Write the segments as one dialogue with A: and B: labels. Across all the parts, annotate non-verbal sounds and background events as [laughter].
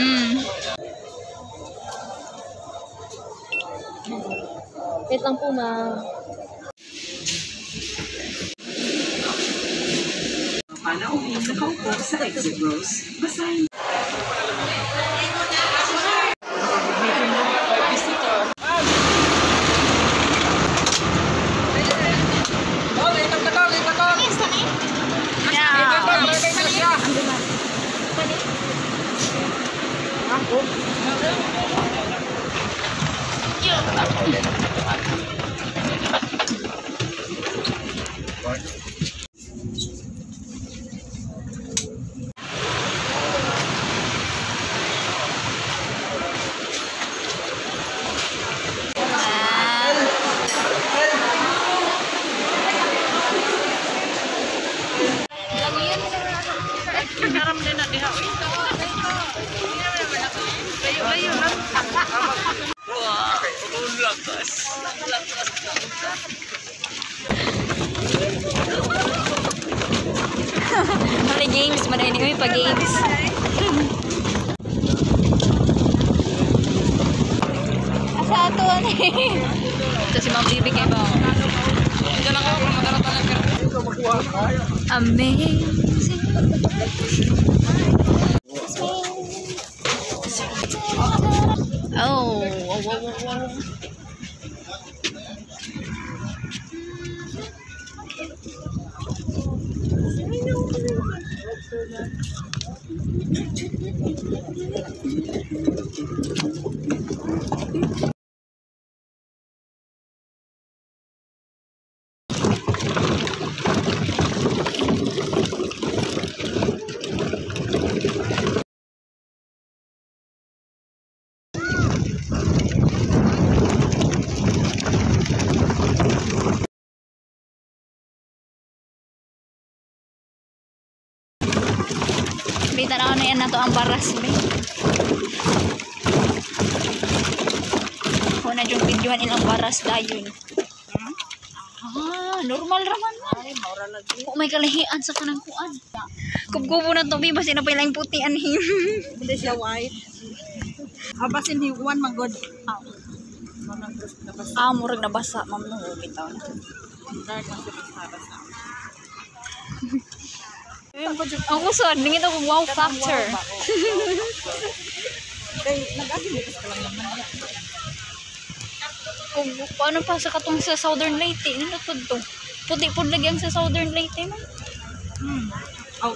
A: Mm. Wait lang po, ma.
B: Panauhin sa kaupo sa exit rows. Basahin
A: Mali games, man anyway pa games. Asa ato ni? Ito si Ma'am Bibi kay ba? Amazing. Oh, wow, wow, wow, Bita na to ang baras be. Kung na yung videoan ilang baras dayon. Ah, normal raman man. Kung may kalahian sa kanang kuan. Kubkubo na to, be, basi na pala yung puti anhim. [laughs]
B: Hindi siya white. Abasin hiwan magod.
A: ah, murag nabasa, ma'am no, bitaw na. Ang usod, ningit ako wow factor. [laughs] Kung paano pa sa katong sa Southern Leyte, ano to to? Puti po lagi ang sa Southern Leyte man.
B: Hmm. Aw,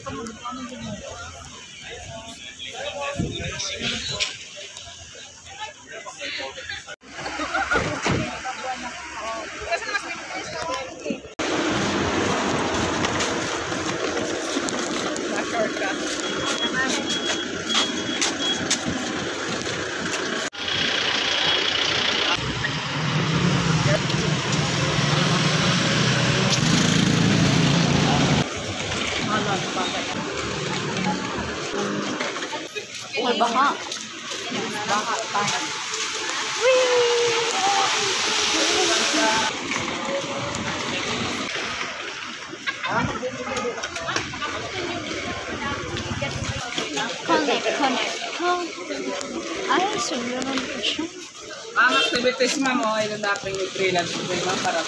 A: delantero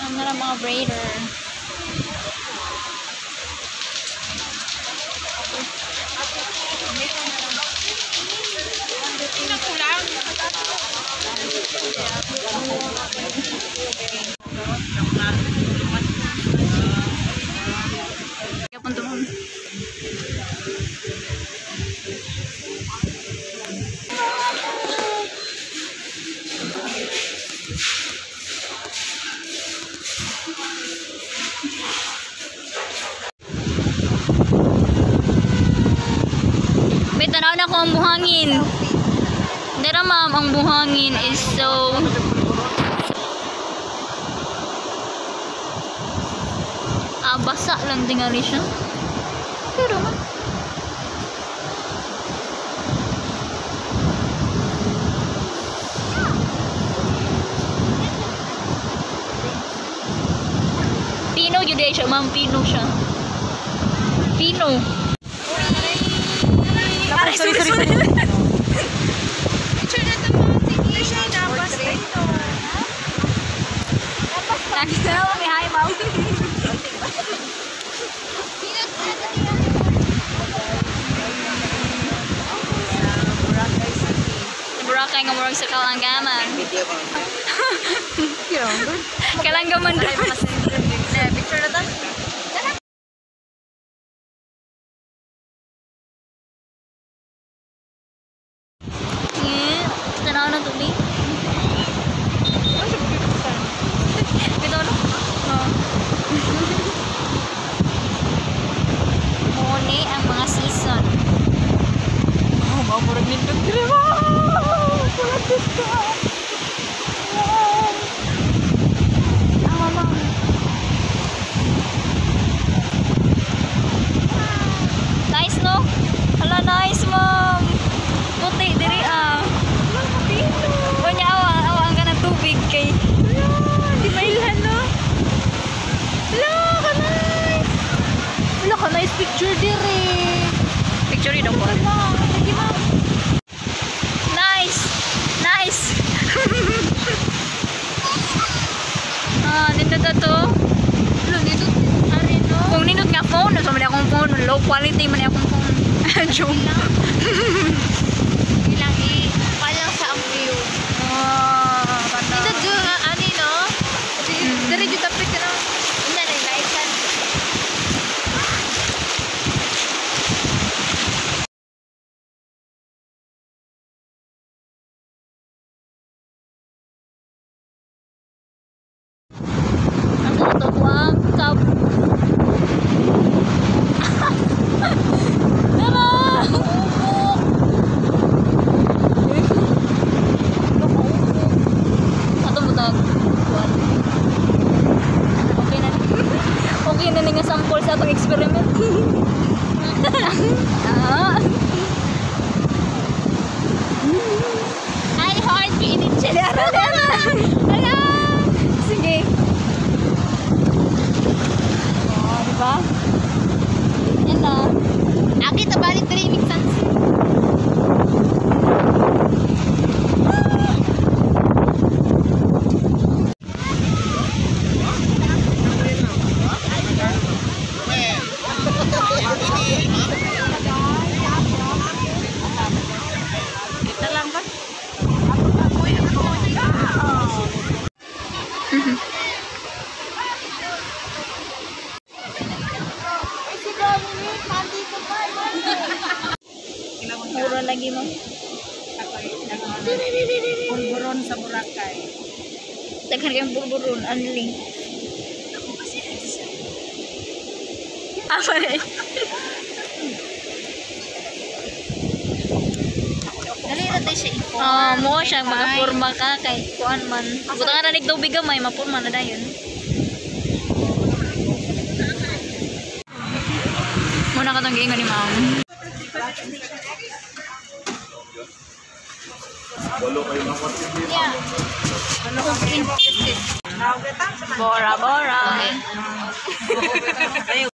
C: Ang
A: na mga braider. Kaya punto
B: explanation? Pero man. Pino yun siya, ma'am. Pino siya. kailangan gumanda. [laughs]
A: Picture na.
B: duwa ka kay kuan man. Buta nga ranig tubig gamay, mapun man na dayon. Muna ka tong giingon ni ma'am. Bora, bora. [laughs]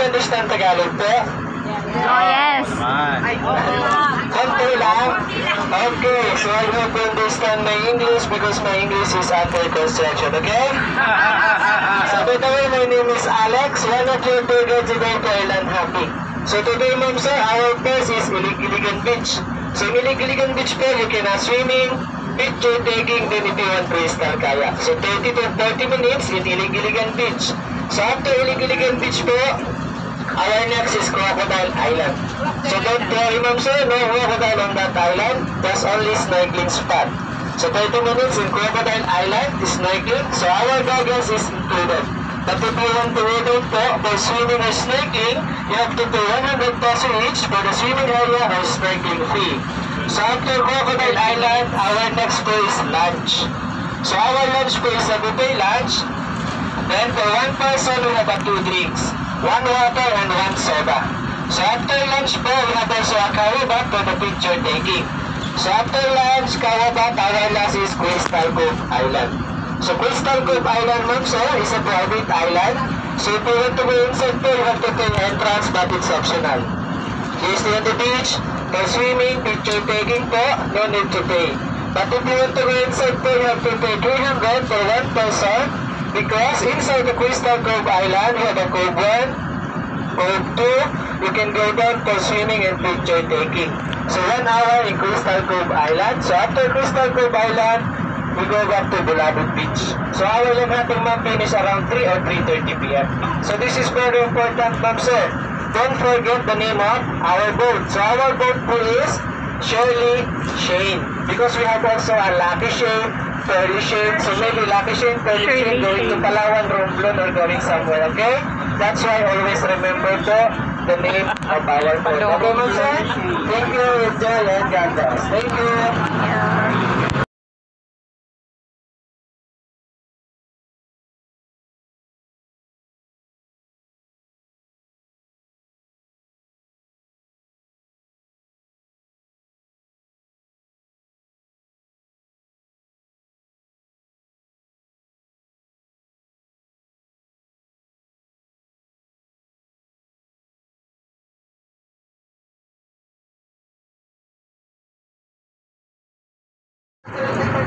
B: ba
D: understand Tagalog po?
A: Oh, yes.
D: Konti lang. Okay, so I hope you understand my English because my English is under construction, okay? so, by the way, my name is Alex, one of your tour guides today to Island Happy. So today, ma'am, sir, our place is Ilig-Iligan Beach. So, in Ilig-Iligan Beach po, you can uh, swimming, picture taking, then if you want kayak. So, 30 to 40 minutes in Ilig-Iligan Beach. So, after Ilig-Iligan Beach po, our next is Crocodile Island. So, don't worry, ma'am, sir, no crocodile on that island. There's only snorkeling spot. So, 30 minutes in Crocodile Island is snorkeling. So, our goggles is included. But if you want to wait po for swimming or snorkeling, you have to pay 100 peso each for the swimming area or snorkeling fee. So after Crocodile Island, our next place is lunch. So our lunch place is a buffet lunch. Then for one person, we have two drinks. One water and one soda. So after lunch po, we have also a karabat for the picture taking. So after lunch, karabat, our last is Crystal Cove Island. So Crystal Cove Island, ma'am, sir, is a private island. So if you want to go inside po, you have to pay entrance, but it's optional. You stay on the beach, for swimming, picture taking po, no need to pay. But if you want to go inside po, you have to pay 300 for one person because inside the Crystal Cove Island, you have a Cove 1, Cove 2, you can go down for swimming and picture taking. So one hour in Crystal Cove Island. So after Crystal Cove Island, we go back to Bulabog Beach. So our lang natin ma'am finish around 3 or 3.30 p.m. So this is very important ma'am sir. Don't forget the name of our boat. So our boat po is Shirley Shane. Because we have also a Lucky Shane, Pearly Shane. So maybe Lucky Shane, Pearly Shane going to Palawan, Romblon or going somewhere, okay? That's why always remember to the name of our boat. Okay ma'am sir? Thank you, enjoy and God bless. Thank you.
A: Yeah.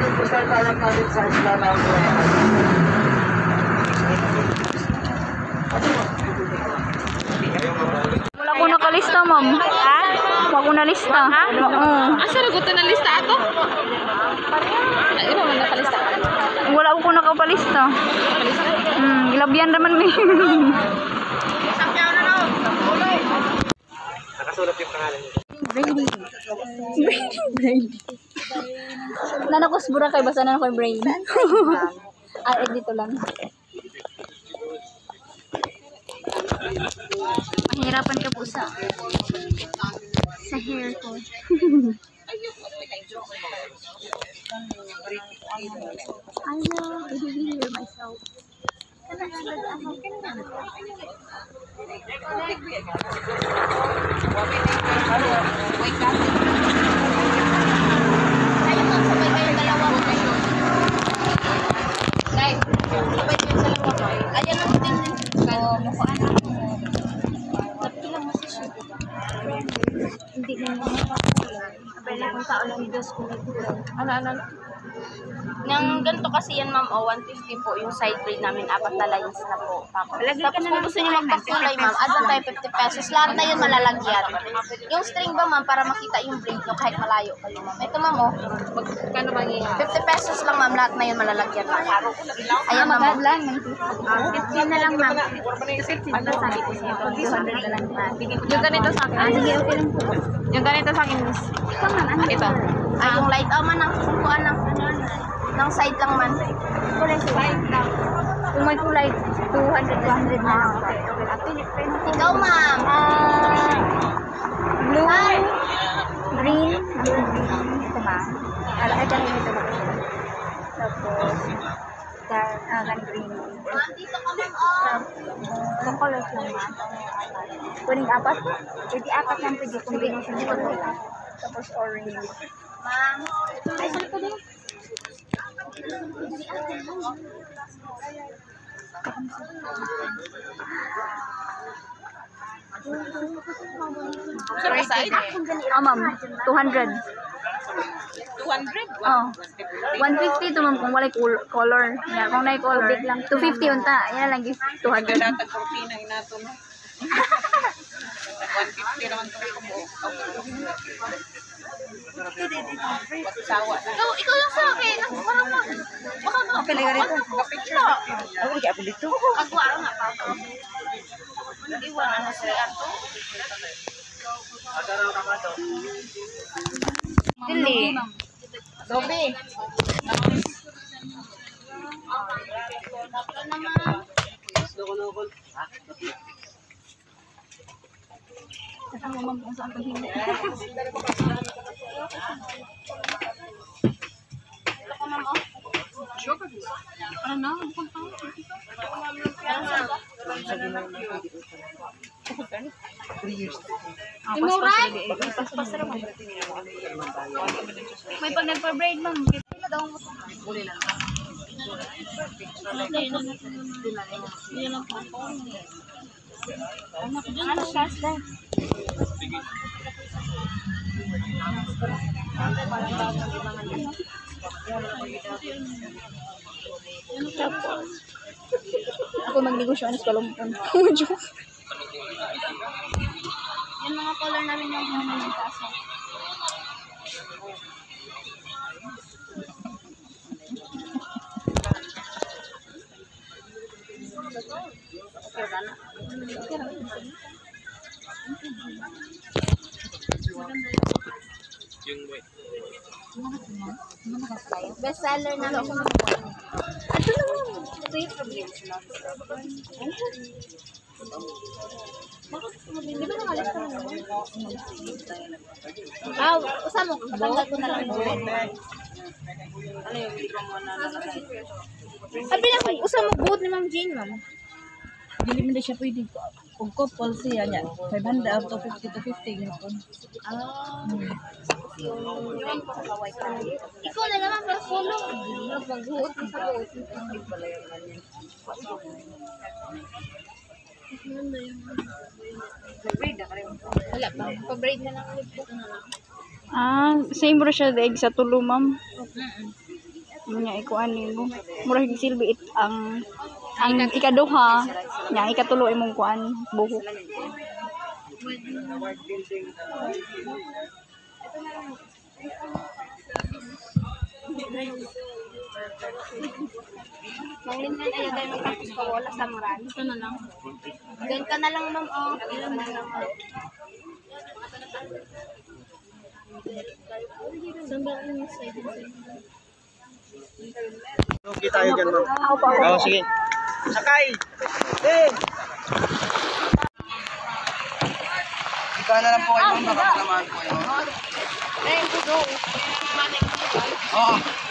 D: Start tayo natin sa isla ng
A: Wala ko nakalista, ma'am. Ha? Wala ko nalista. Oo.
B: Asa ragutan ng lista ato? Ay, ito man nakalista.
A: Wala ko nakapalista. Hmm, gilabyan naman mi.
C: Nakasulat yung pangalan niyo.
A: Brady. Brady, Brady. Nanakos bura kay basa na ako brain. [laughs] ah, eh, dito lang. Mahirapan ka po sa sa hair ko. [laughs] I will hear myself. Ako Hindi mo mapapala. Abay na kung tao lang Diyos kung nagkulang.
B: Ano, ano? Nang ganito kasi yan, ma'am, o 150 po yung side braid namin, apat na lines na po. Tapos, tapos kung gusto niyo magpakulay, ma'am, add lang tayo 50 pesos. Lahat na yun malalagyan. Yung string ba, ma'am, para makita yung braid nyo kahit malayo kayo, ma'am. Ito, ma'am, oh.
A: Kano ba niya?
B: 50 pesos lang, ma'am, lahat na yun malalagyan. Ayan, ma'am. oh.
A: lang.
B: 50 na lang, ma'am. Ano sabi ko siya? 200 na lang.
A: Yung ganito sa akin. Sige, okay lang po. Yung ganito sa akin, miss.
B: Ito, man, ano ito? Ay, yung light, oh, man, ang kukuan ng, ng side lang, man. Kulay side lang.
A: Kung may kulay, 200 200 na lang.
B: Ikaw, ma'am.
A: Ah, blue, green, ito ba? Ala, ay, ganun ito ba? Tapos, dark, ah, ganun green.
B: Ma'am, dito ka, ma'am, oh.
A: Itong colors lang ma. Kuning apat? Pwede apat lang pwede combination. Tapos orange.
B: Ma'am.
A: Ay, ko din?
C: Sorry, side?
A: Oh, ma'am. 200.
C: 200?
A: Oh. 150 to ma'am kung walay col- color. Yeah, kung nay color. 250 unta. Yan lang gift. 200.
C: Datag kortina inato [laughs] no. 150 naman ito. Sawa na.
B: Ikaw, ikaw lang sa akin. Ako parang mag... Baka mag...
C: Okay, lang rito. Ka-picture. Ako, kaya dito.
B: Agwa nga pa. Iwan na sa ato.
A: Dili.
B: Dobe. Tatlo naman.
A: Kasama ma'am kung saan pahili.
B: Ito ko, ma'am, oh.
A: Ano?
B: Imuray?
A: May pag nagpa-braid ma'am. Ano siya? Ako magnegosyo sa kalumpon. Joke.
B: Yung mga color namin yung mga ng kaso. Best seller namin. Di ba nangalis ka na Ah, usan mo. Patanggal ko na lang yung
A: Sabi niya kung usa mo good ni Ma'am Jane, ma'am.
E: Dili man siya pwede. Kung couple siya niya, 500 up to 50 to 50 ganun.
B: Ah. Ikaw na naman para solo. Maghuot ka sa buot. Wala pa. Pa-braid na lang ulit.
A: Ah, same bro siya daig sa tulo, ma'am. Nya ikuan nimo. Murag gisilbi it ang ang ikaduha, nya ikatulo imong kuan buhok.
B: Manglingan ayaw dahil magtapos ka wala sa maran. Ito na lang. Ganyan ka na lang ma'am. Oh. Ganyan na lang.
D: Okay tayo dyan, ma'am. Oo, sige. Sakay! Eh! Ikaw na lang po kayo. Baka naman po yun. Oo.
A: Okay na yan?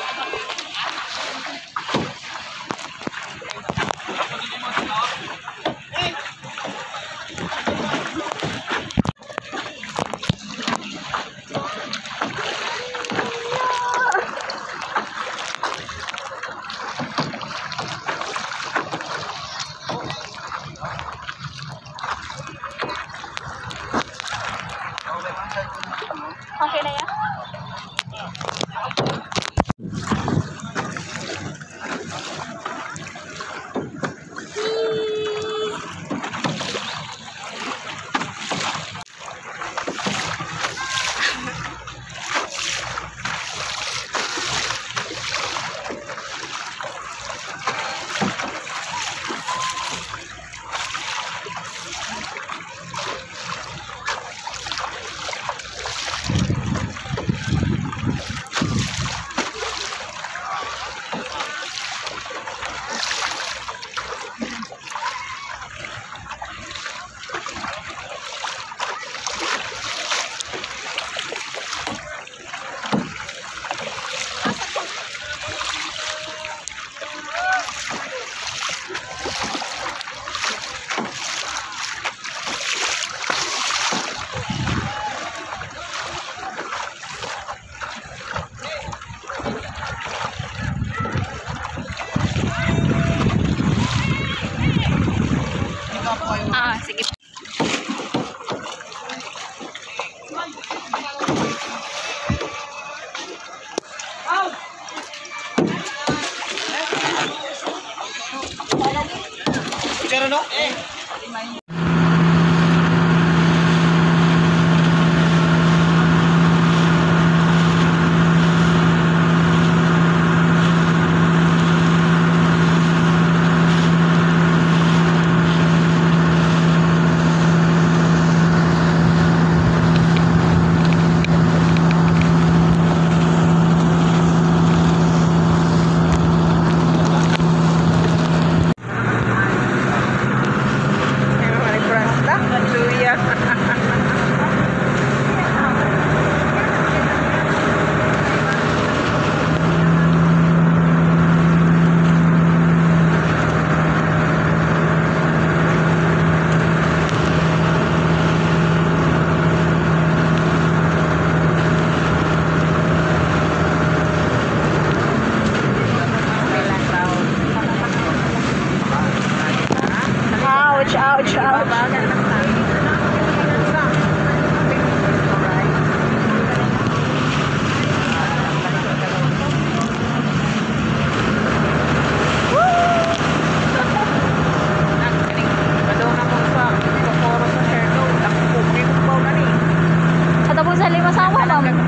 F: sa lima sa walang.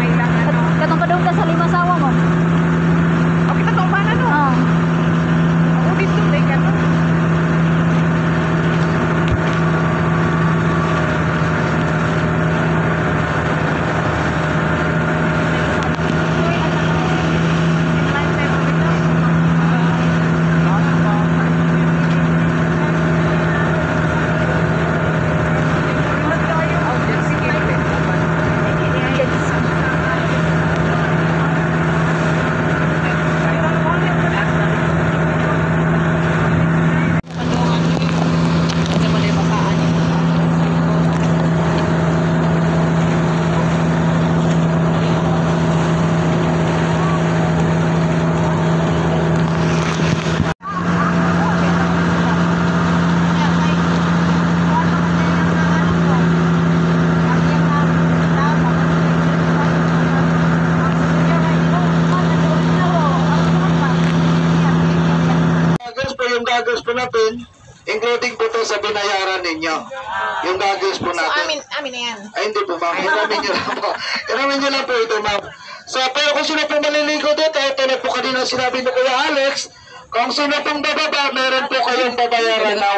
F: Po, ma'am. Iramin nyo lang po. Iramin nyo lang po ito, ma'am. So, pero kung sino po maliligo dito, ito na po kanina sinabi ni Kuya Alex, kung sino pong bababa, meron po kayong babayaran na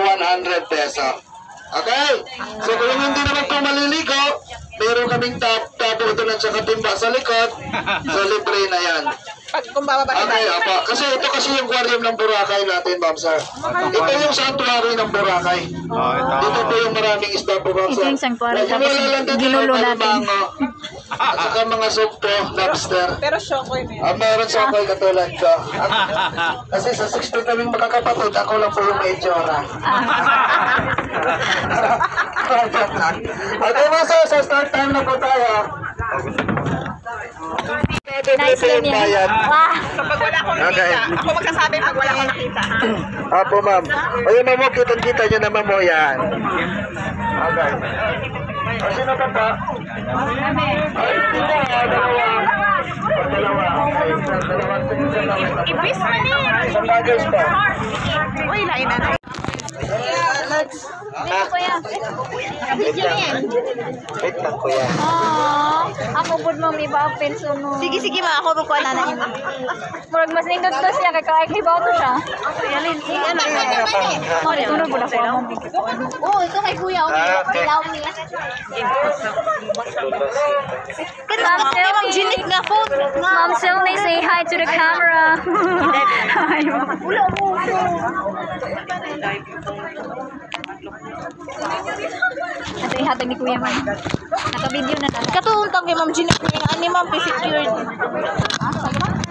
F: 100 peso. Okay? So, kung hindi naman po maliligo, meron kaming tap, tabo doon at saka timba sa likod. So, libre na yan.
B: Kung bababa
F: Okay, apa. Kasi ito kasi yung aquarium ng Boracay natin, ma'am sir. Ito yung sanctuary ng Boracay. Dito po yung maraming isda po, ma'am
A: Ito
F: sir.
A: yung sanctuary, tapos ginulo
F: yung
A: natin.
F: At saka mga sugpo, lobster.
B: Pero ko yun.
F: Ah, meron sa ako'y katulad ko. Kasi sa 6 feet kaming magkakapatid, ako lang po yung may tsura. okay mga sir, sa start time na po tayo.
A: Nice lang yan.
F: Bayad.
A: Wah!
B: Kapag wala akong
F: Okay.
B: nakita, ako magsasabi pag wala akong nakita.
F: Apo, ma'am. O yung mamo, kitang-kita nyo naman mo yan. Okay. O sino pa pa? Ay? Ah, Dalawa. Ah, Dalawa. Okay. Dalawa.
B: Ibis man eh.
F: Isang bagay pa.
B: Uy, lain na.
A: Dito ko yan. Video yan.
F: Wait lang ko yan.
A: Aww. Ako good mong iba ang penso no.
B: Sige, sige ma. Ako rukuha na na yun.
A: Murag mas nindot to siya kay kaay kay bato siya.
B: Yalin, sige, ano.
A: Oh, ito na pula ko mo.
B: Oo, ito kay kuya.
F: Ah, okay.
B: Ilaw niya.
A: Ma'am
B: mang
A: Selfie.
B: ginik na po.
A: Ma'am Selfie, say hi to the camera. Hi, ma'am. [laughs]
B: Ulo mo.
A: Ito ihatag ni Kuya Man. Naka-video na tayo.
B: Katuuntang kay Ma'am Ginik niya. Ani Ma'am, secured.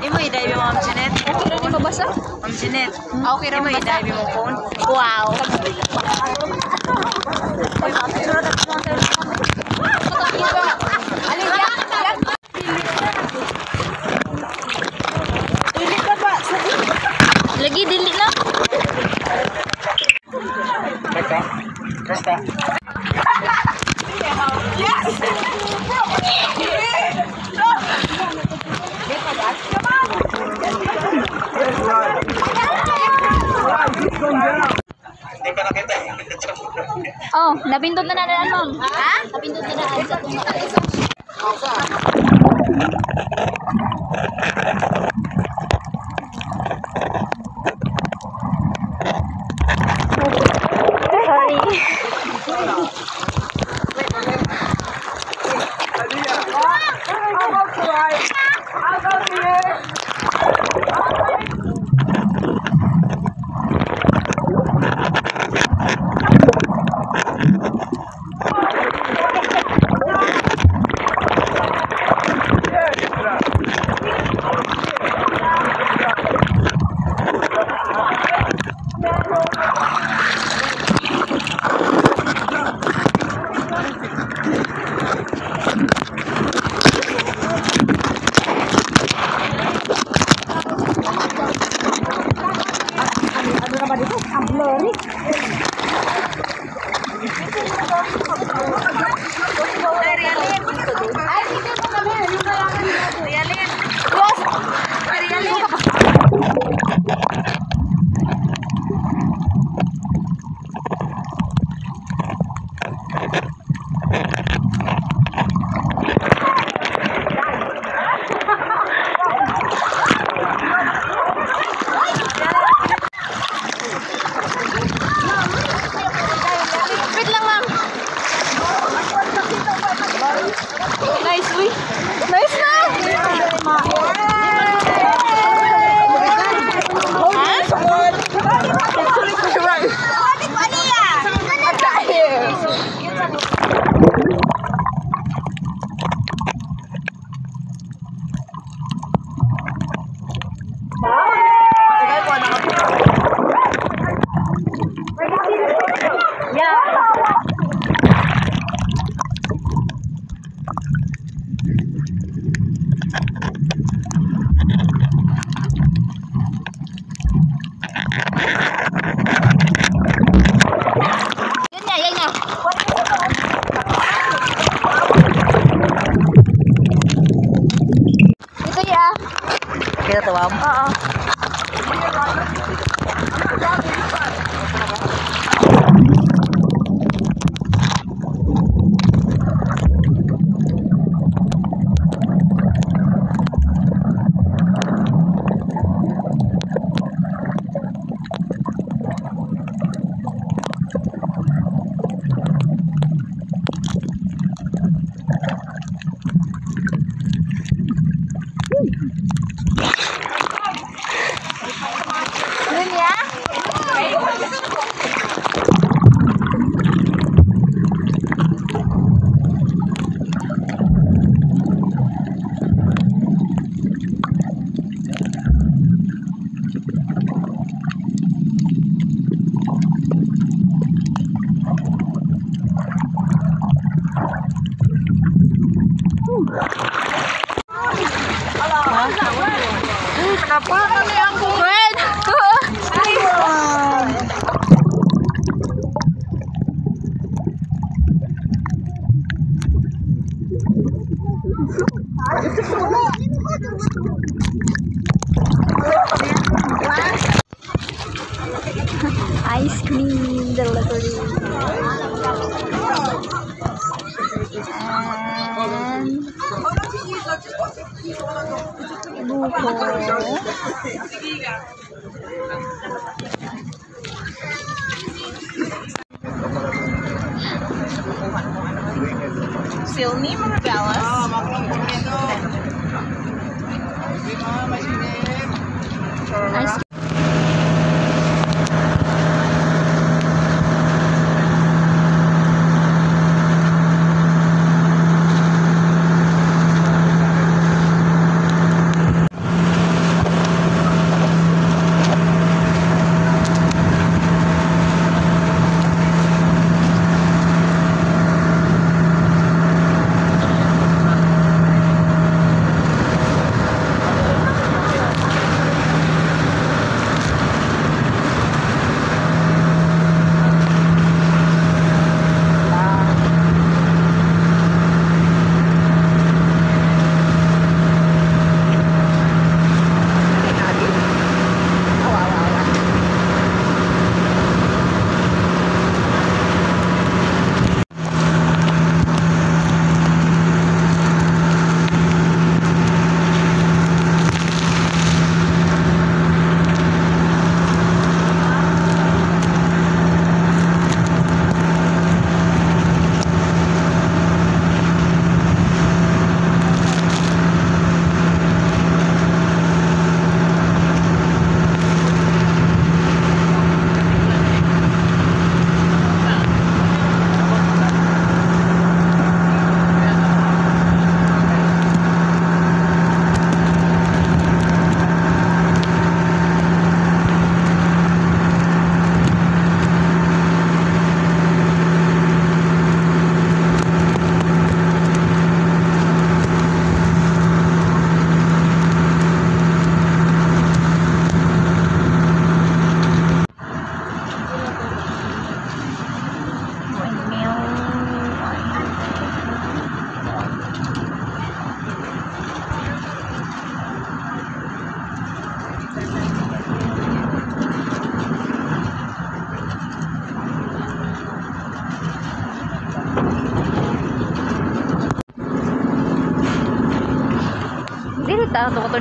G: Imo i-dive mo Ma'am Janet.
A: Okay na di mabasa?
G: Ma'am Janet.
B: Okay
G: Imo
B: rin
G: i-dive mo phone.
B: Wow.
A: Lagi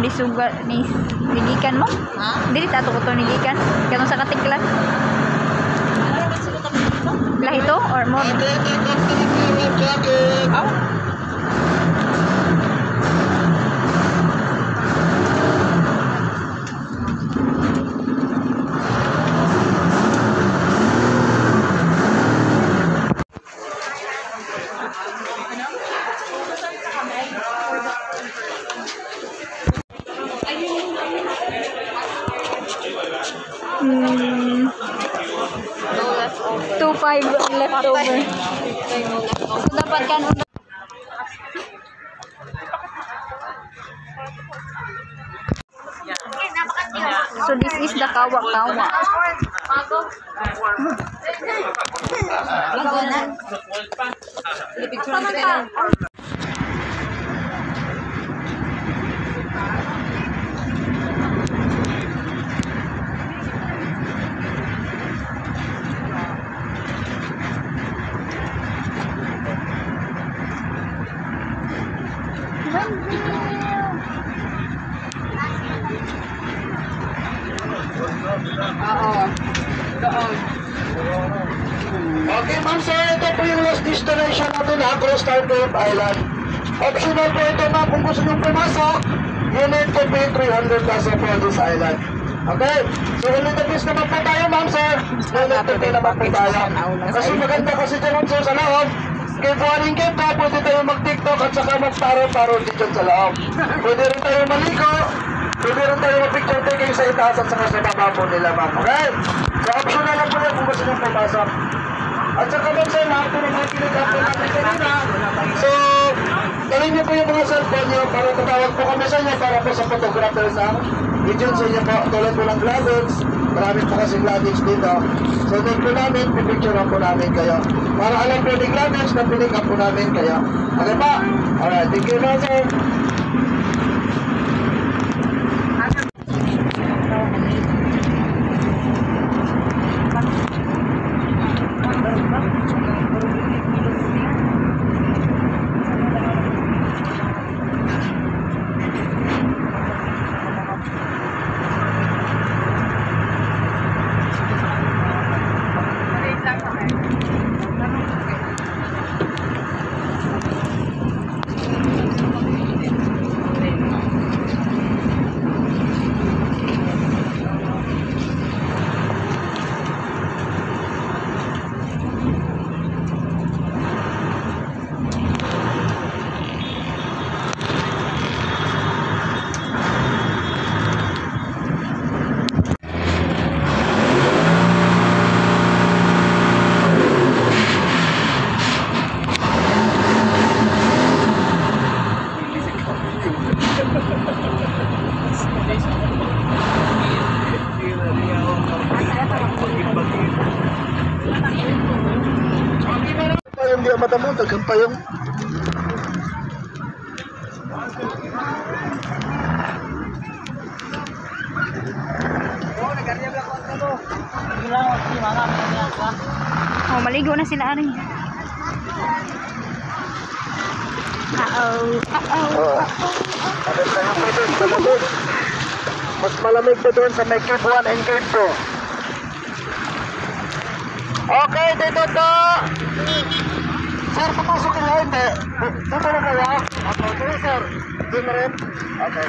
G: to
A: ni sugar ni nigikan mo?
B: Ha?
A: Dili ta to ko nigikan. Kanong sa katiklan. Lahito or mo? Hmm, Bago. Na. Picture na kawa-kawa.
F: Okay, ma'am sir, ito po yung last destination natin ha, Coastal Cave Island. Optional po ito ma'am, kung gusto nyo pumasok, you need to pay 300 pesos for this island. Okay? So, ulit the best naman po tayo, ma'am sir. Ulit the naman po tayo. Kasi maganda kasi dyan, ma'am sir, sa loob. Cave warning cave ka, pwede tayo mag-tiktok at saka mag-paro-paro dito sa loob. Pwede rin tayo maligo, pwede rin tayo mag-picture taking sa itaas at saka sa baba po nila, ma'am. Okay? So, optional lang po yan kung gusto nyo pumasok. At saka ma'am sir, lahat po ng mga pinag natin kanina. So, gawin niyo po yung po niyo, para tatawag po kami sa inyo para po sa photographer sa agency niyo po. Tulad po ng Gladys, marami po kasi Gladys dito. So, doon po namin, pipicturean po namin kayo. Para alam po ni Gladys na pinig up po namin kayo. Okay pa? Alright, thank you sir. Payong di mo, dagang payong.
A: Oh, maligo na sila ari. Uh-oh. Uh-oh.
F: Yung malamig. Mas malamig pa doon sa may cave 1 and cave 2. Okay, dito to. Sir, papasok ka lang, hindi. Dito na Okay, sige sir. Dito na rin? Okay.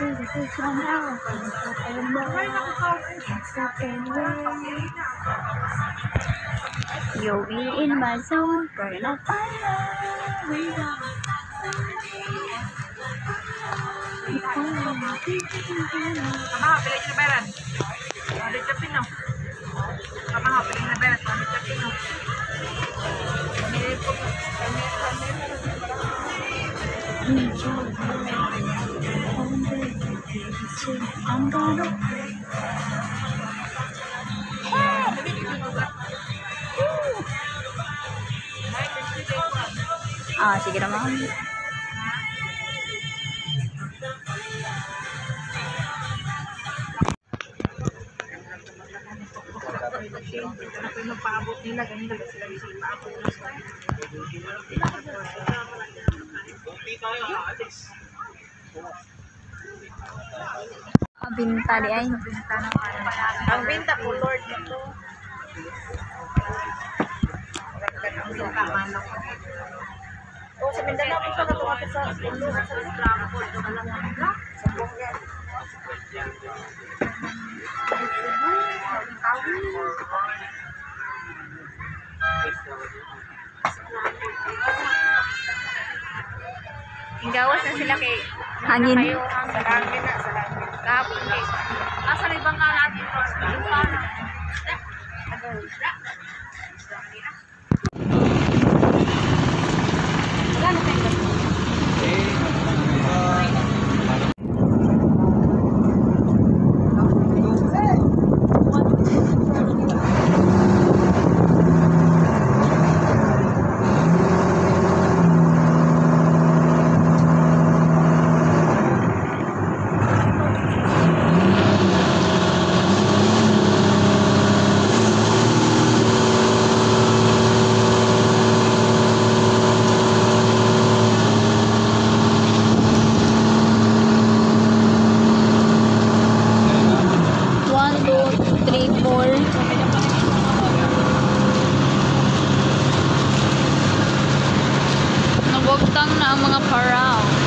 A: Tôi You'll be in my zone Burn a fire We are Mama hapilin
H: niyo na beran. Ulit sa pinaw. Mama hapilin na beran. Ulit
A: I'm gonna Ah, sige naman. Ang binta di ay.
B: Ang binta ko, Lord, nito. O, sa Mindanao, kung saan ako sa ulo, sa Scramble, doon ka na. Sa Bongga. Gawas na sila kay
A: Hangin.
B: kayo ang sa langit na sa langit. Kahapon kay. Asa rin bang natin
A: mall. Nagwagtang na ang mga paraw.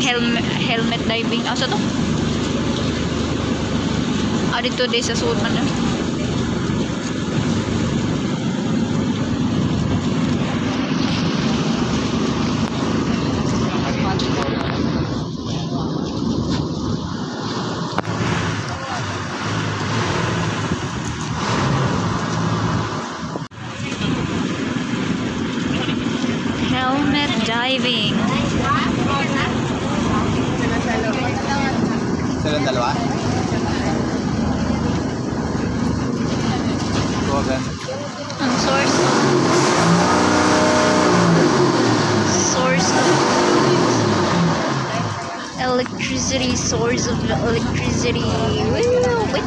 A: Helmet helmet diving asa to? Ah, dito day sa suot man. na. Helmet diving.
B: Silang dalawa? Tuwagan.
A: Ang source source of electricity source of electricity Woo, wait.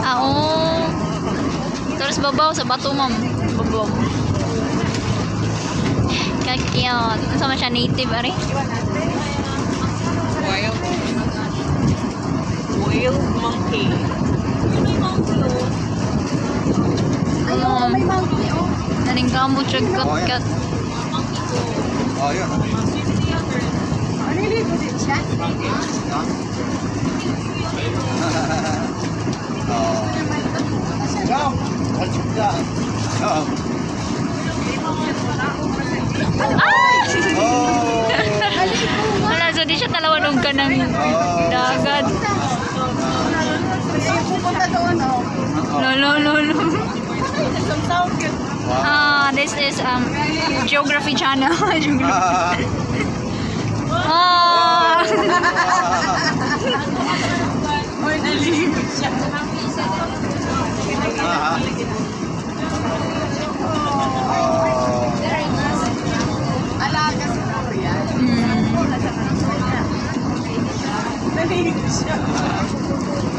A: Ah, oo. Terus babaw sa bato, ma'am. Babaw. Kakiyot. Sama siya native, ari?
E: Wild. Wild monkey.
A: May monkey, oh. Naning kamot siya
B: Oh, yan.
A: kat-kat.
B: Oh, yun. Oh. Jump! Oh. Oh.
A: Wala, so di siya talawan og ka ng dagat. No, no, no, no. Ah, this is um geography channel. [laughs] Geography.
B: Ah.
A: ah. [laughs]
B: Ah. Oh. Ah, oh.
A: Mm.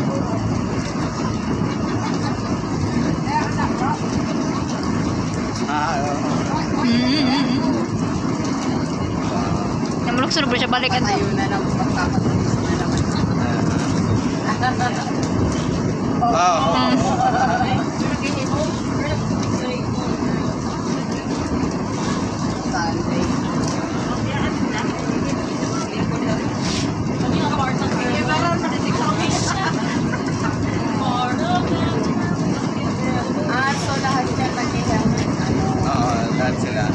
A: Namulok sunod pa siya? Balik at
B: Oh. Oo, [laughs] lahat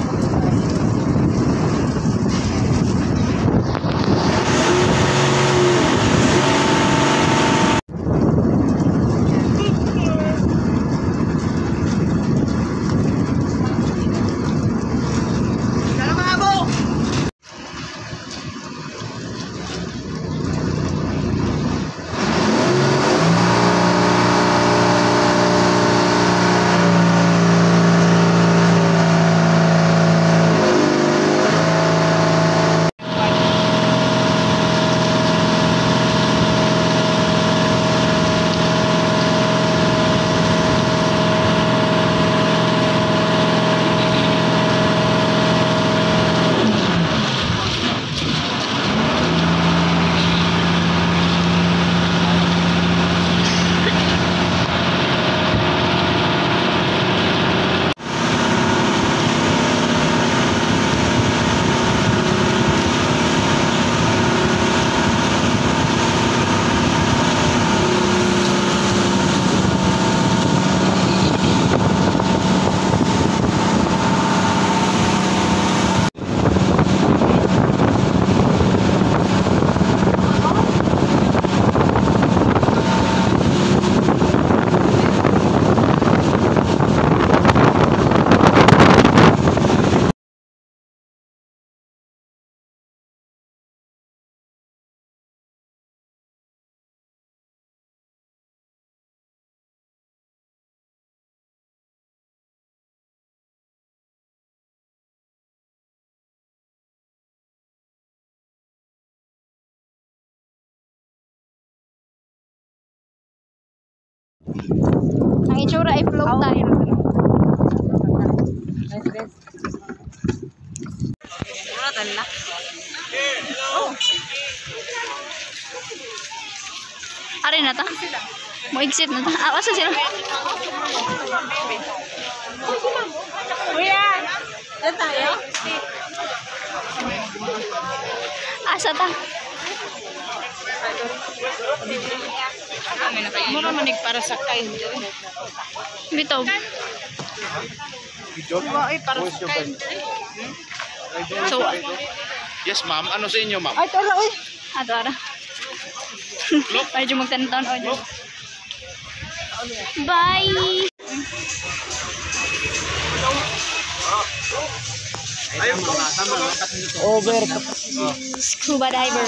A: Ang itsura ay float tayo.
E: Nice best.
A: Ari na ta. Mo exit na ta. Ah, asa sila?
E: Kuya! Saan tayo?
A: Asa ta?
E: Mura manig para sa kain.
A: Bitaw. So,
I: Yes, ma'am. Ano sa inyo, ma'am?
E: Ay, tara, uy!
A: ato ara. Medyo magtanong-taon. Oh, Diyos. Bye!
E: Over.
A: Scuba diver.